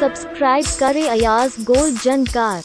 subscribe करें Ayaz gold जनकार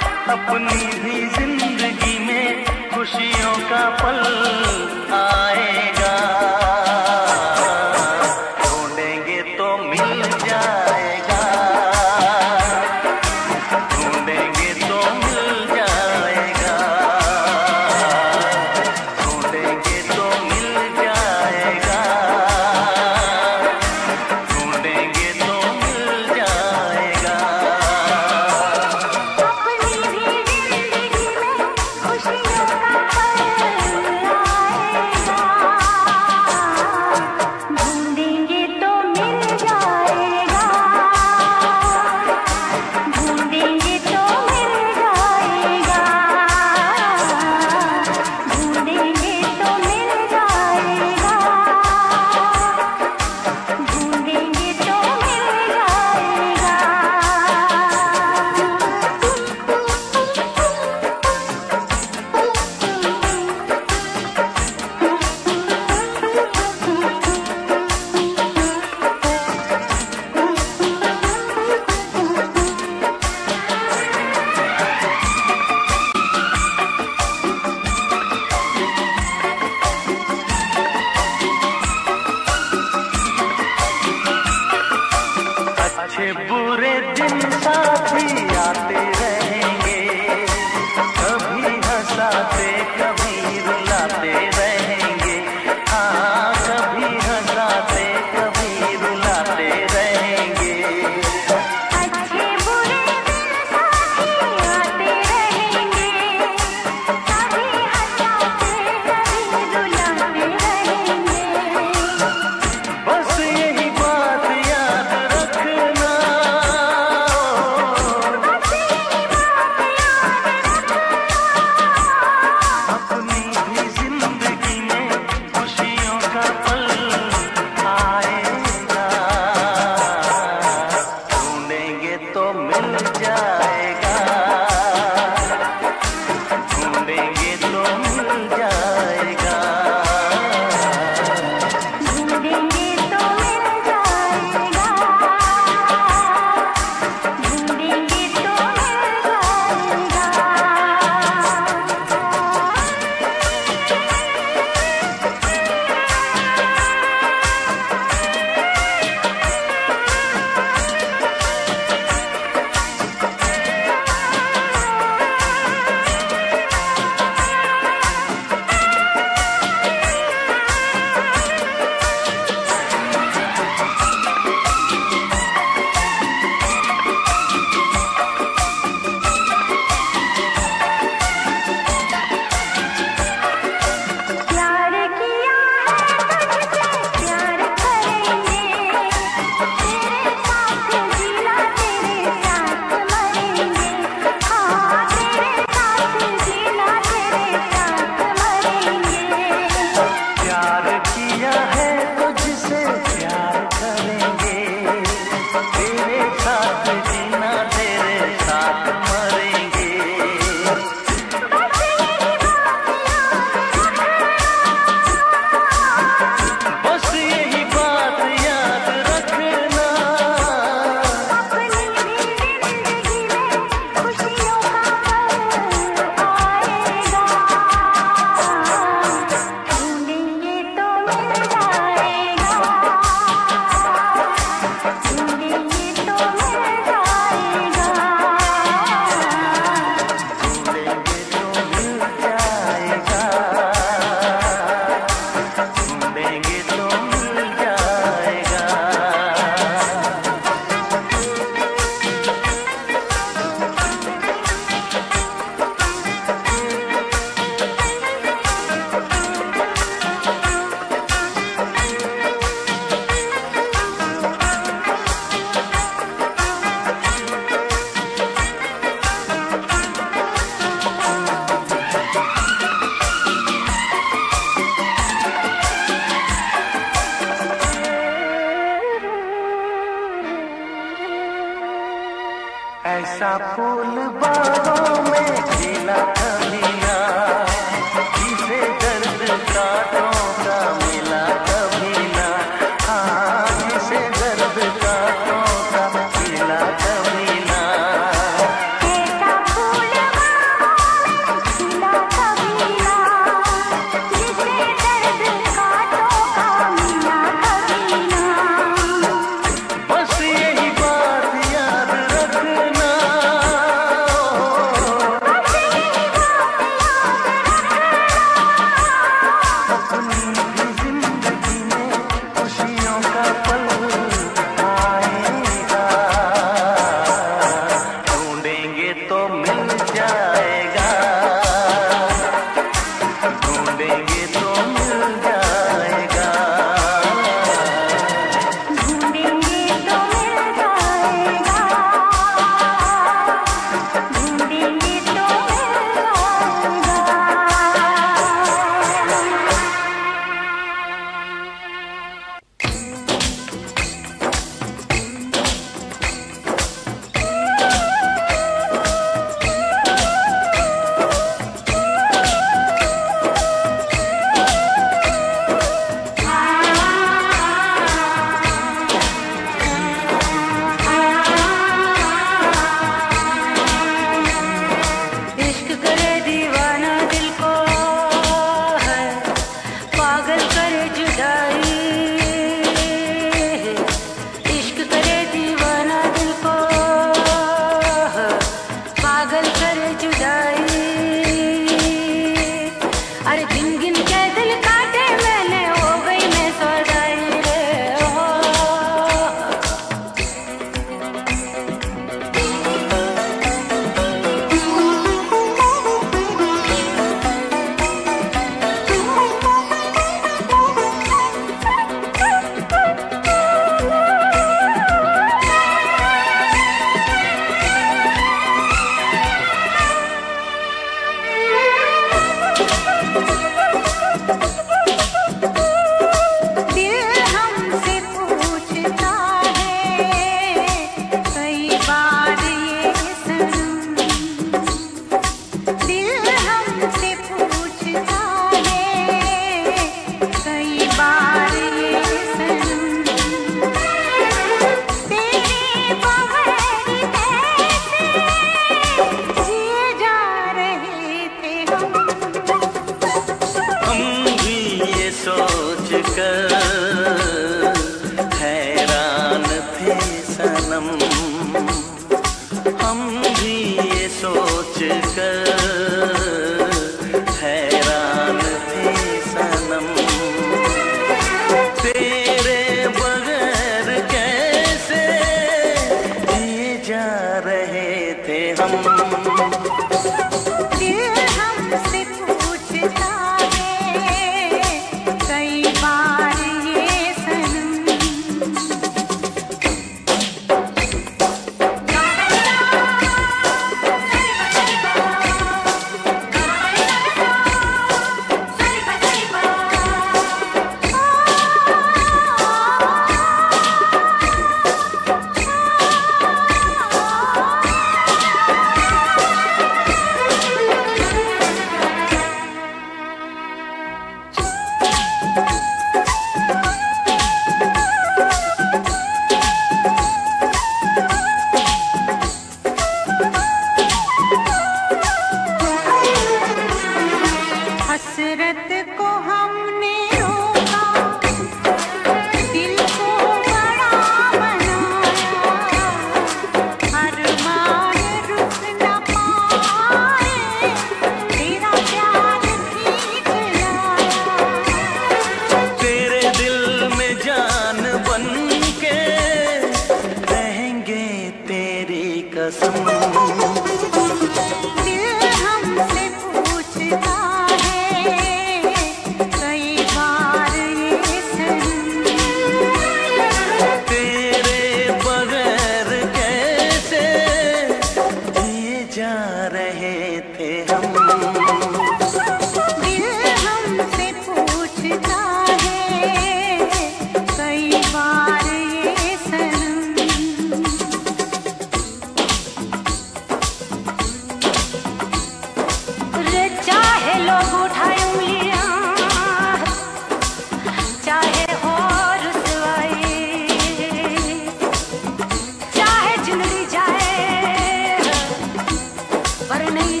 पर नहीं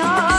और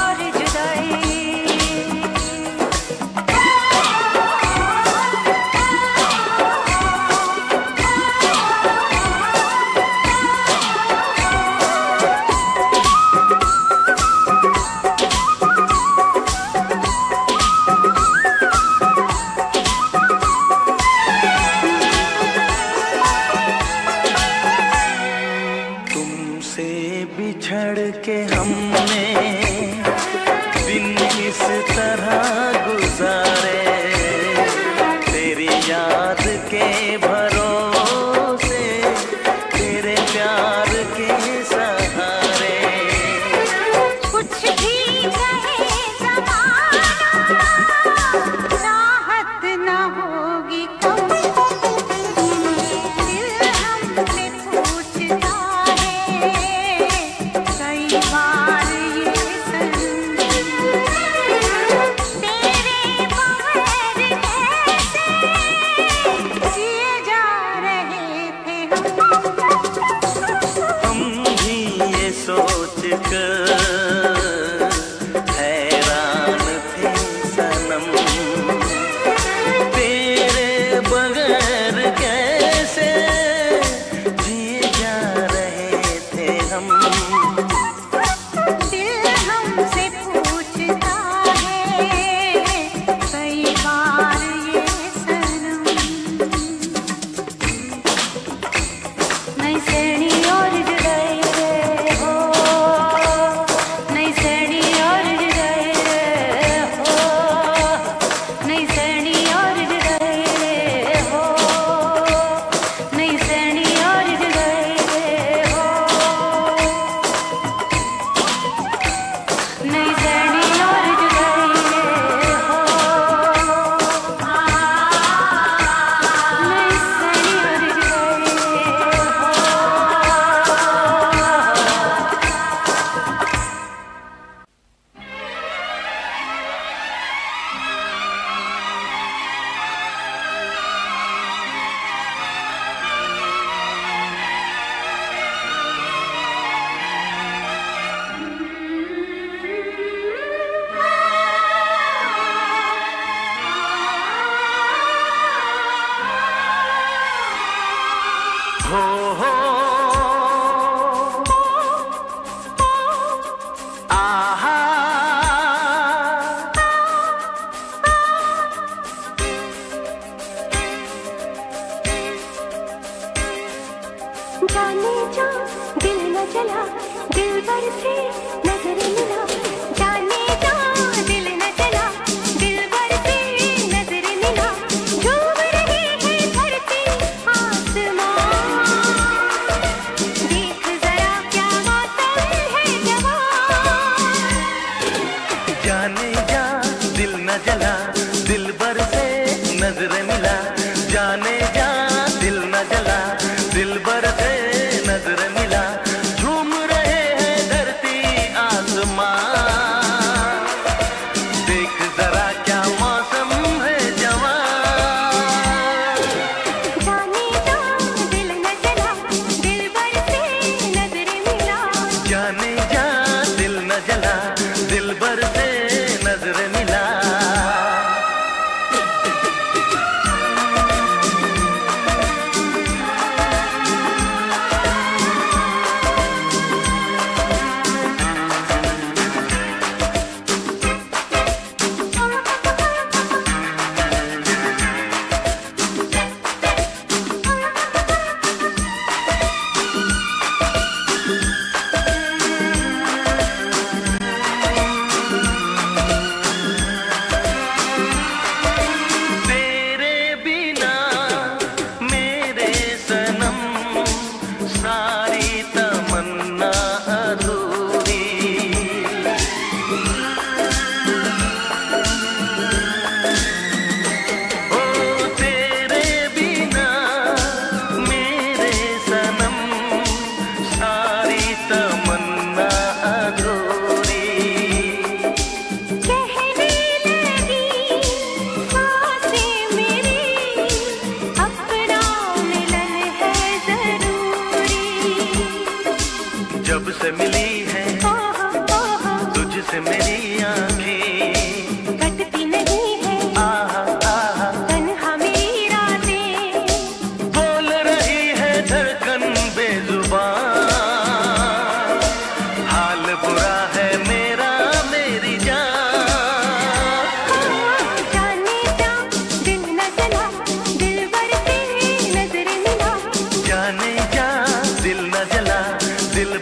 दिल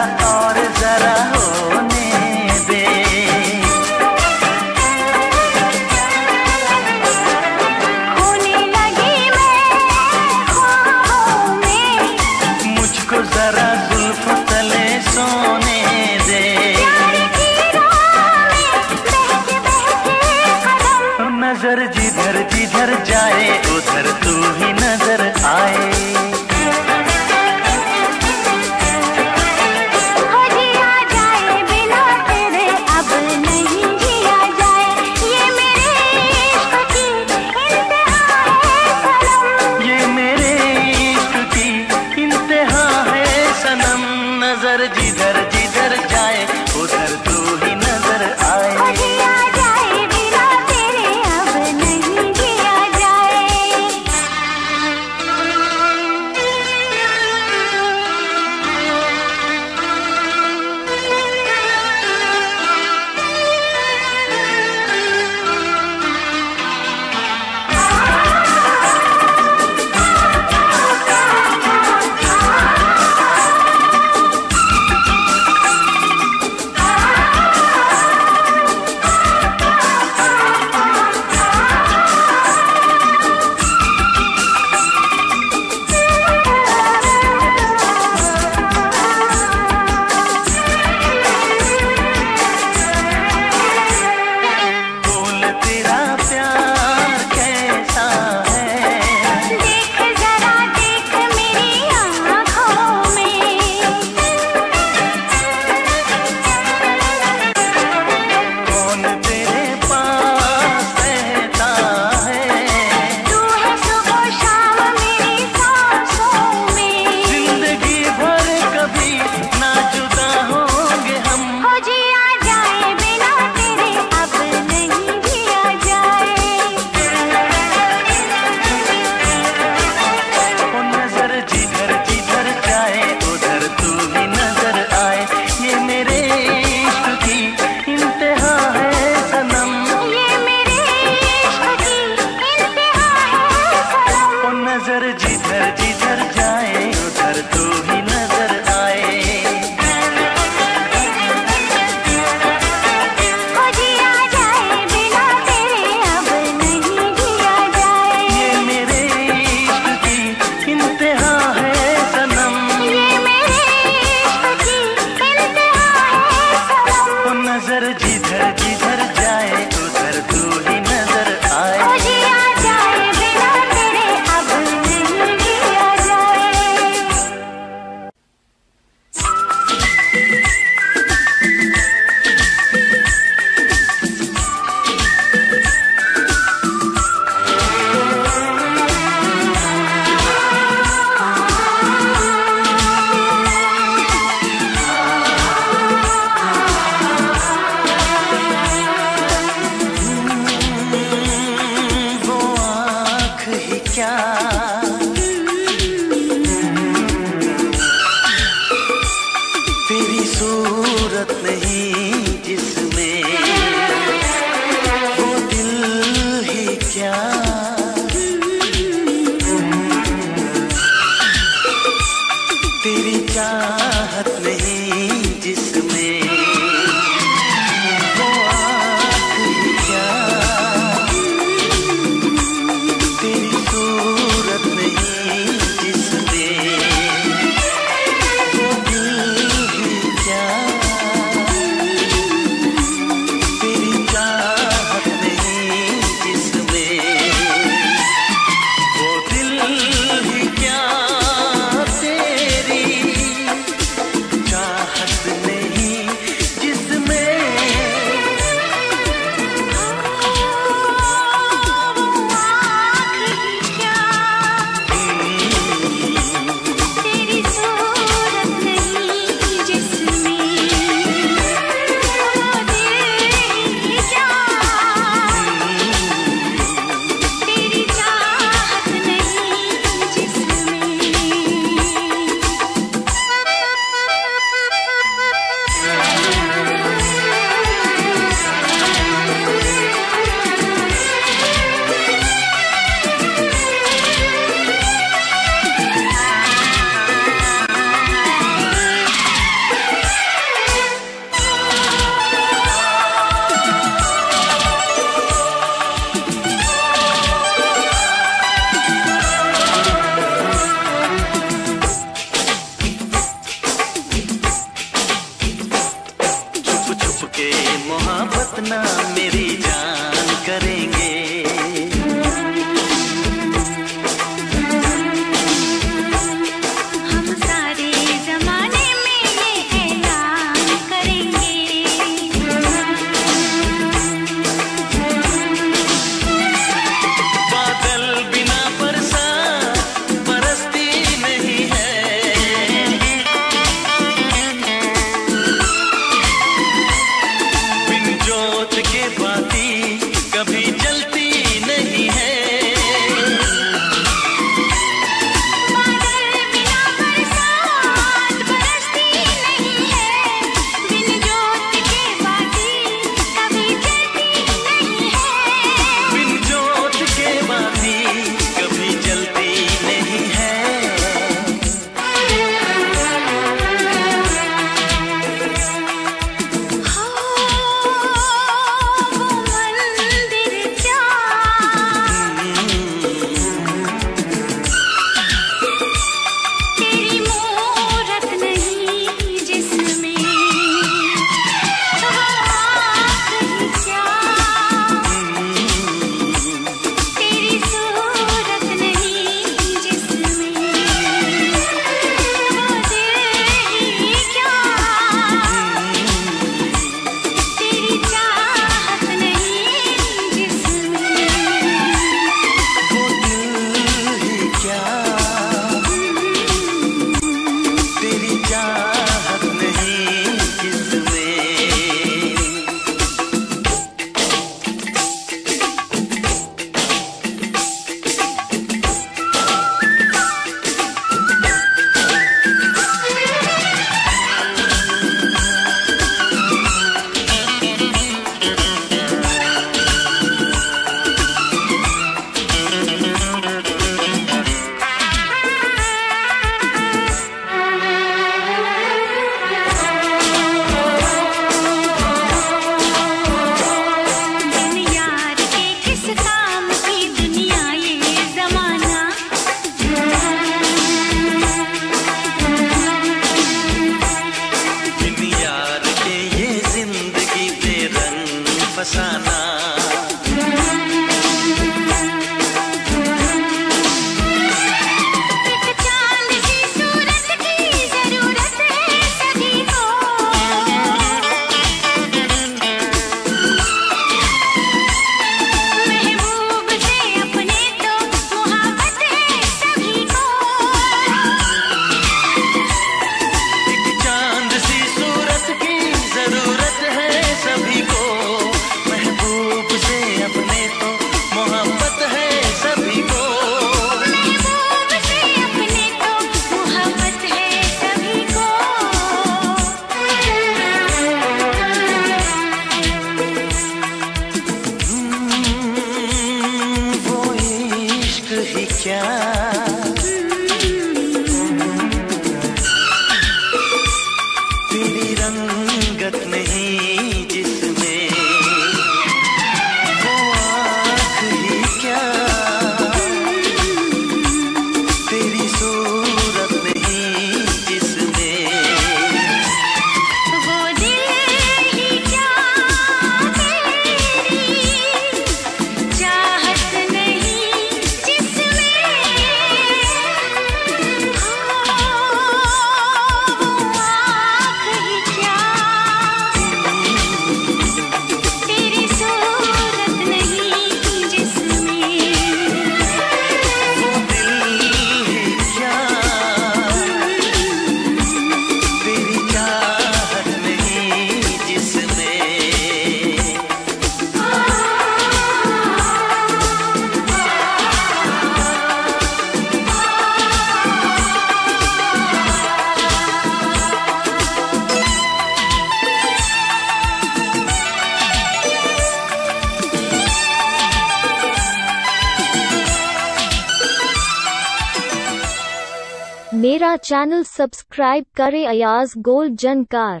सब्सक्राइब करें अयाज गोल्ड जनकार